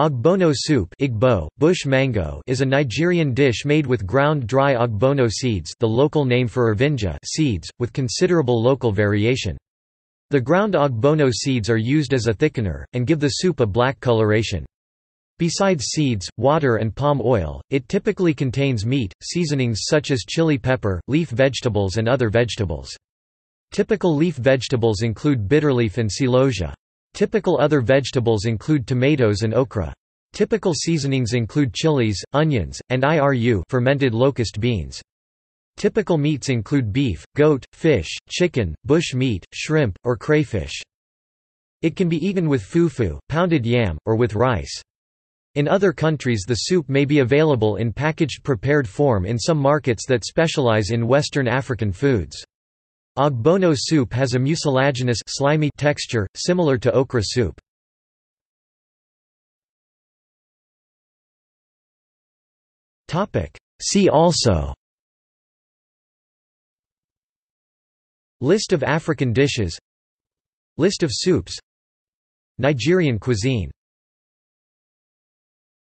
Ogbono soup Igbo, bush mango is a Nigerian dish made with ground dry ogbono seeds the local name for Irvingia seeds, with considerable local variation. The ground ogbono seeds are used as a thickener, and give the soup a black coloration. Besides seeds, water and palm oil, it typically contains meat, seasonings such as chili pepper, leaf vegetables and other vegetables. Typical leaf vegetables include bitterleaf and celosia. Typical other vegetables include tomatoes and okra. Typical seasonings include chilies, onions, and iru fermented locust beans. Typical meats include beef, goat, fish, chicken, bush meat, shrimp, or crayfish. It can be eaten with fufu, pounded yam, or with rice. In other countries the soup may be available in packaged prepared form in some markets that specialize in Western African foods. Ogbono soup has a mucilaginous slimy texture, similar to okra soup. See also List of African dishes List of soups Nigerian cuisine